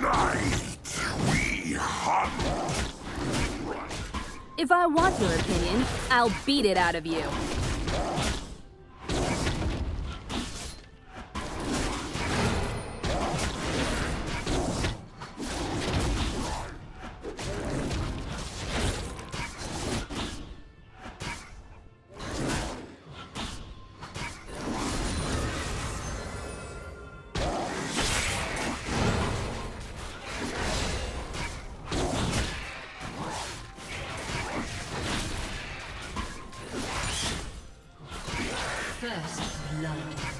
Tonight, we hunt. If I want your opinion, I'll beat it out of you. First blood.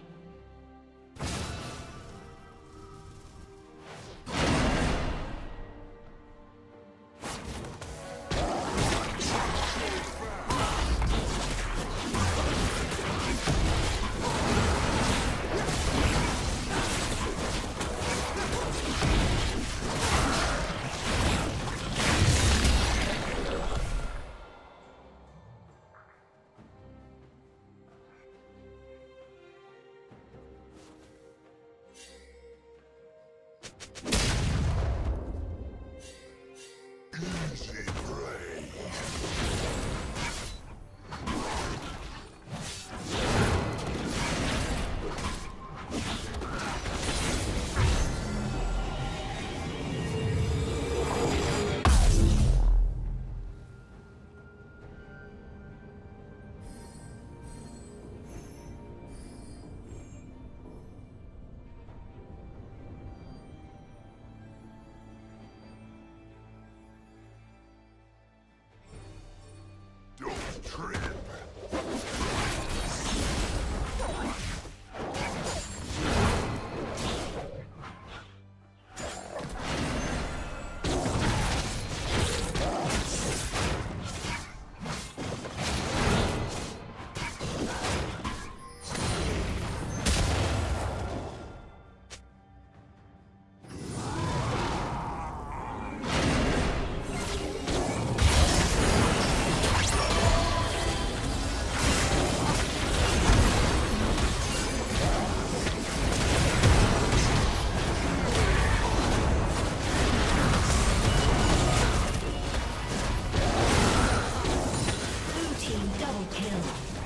Double kill.